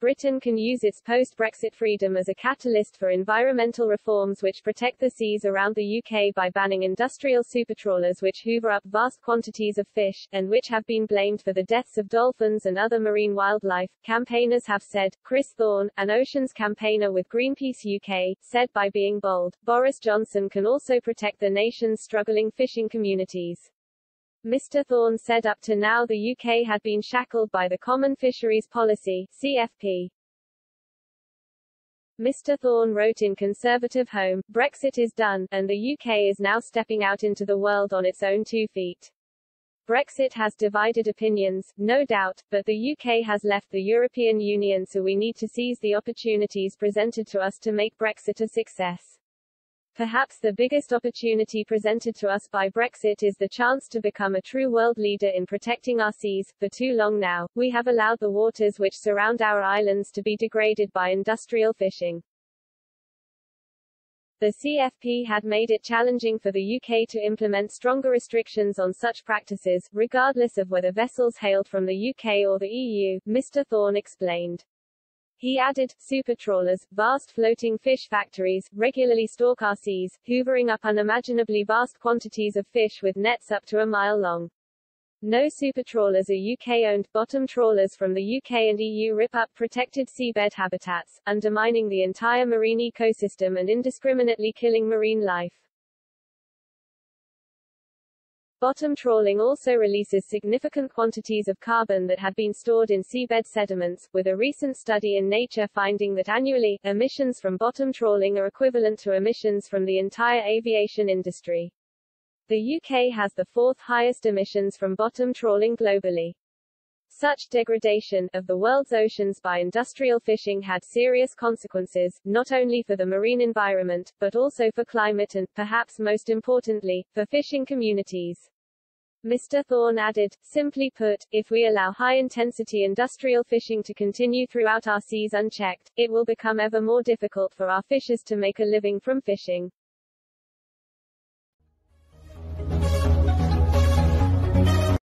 Britain can use its post-Brexit freedom as a catalyst for environmental reforms which protect the seas around the UK by banning industrial supertrawlers which hoover up vast quantities of fish, and which have been blamed for the deaths of dolphins and other marine wildlife, campaigners have said. Chris Thorne, an oceans campaigner with Greenpeace UK, said by being bold, Boris Johnson can also protect the nation's struggling fishing communities. Mr. Thorne said up to now the UK had been shackled by the Common Fisheries Policy CFP. Mr. Thorne wrote in Conservative Home, Brexit is done, and the UK is now stepping out into the world on its own two feet. Brexit has divided opinions, no doubt, but the UK has left the European Union so we need to seize the opportunities presented to us to make Brexit a success. Perhaps the biggest opportunity presented to us by Brexit is the chance to become a true world leader in protecting our seas. For too long now, we have allowed the waters which surround our islands to be degraded by industrial fishing. The CFP had made it challenging for the UK to implement stronger restrictions on such practices, regardless of whether vessels hailed from the UK or the EU, Mr. Thorne explained. He added, super trawlers, vast floating fish factories, regularly stalk our seas, hoovering up unimaginably vast quantities of fish with nets up to a mile long. No super trawlers are UK-owned, bottom trawlers from the UK and EU rip up protected seabed habitats, undermining the entire marine ecosystem and indiscriminately killing marine life. Bottom trawling also releases significant quantities of carbon that had been stored in seabed sediments, with a recent study in Nature finding that annually, emissions from bottom trawling are equivalent to emissions from the entire aviation industry. The UK has the fourth highest emissions from bottom trawling globally. Such degradation of the world's oceans by industrial fishing had serious consequences, not only for the marine environment, but also for climate and, perhaps most importantly, for fishing communities. Mr. Thorne added, simply put, if we allow high-intensity industrial fishing to continue throughout our seas unchecked, it will become ever more difficult for our fishers to make a living from fishing.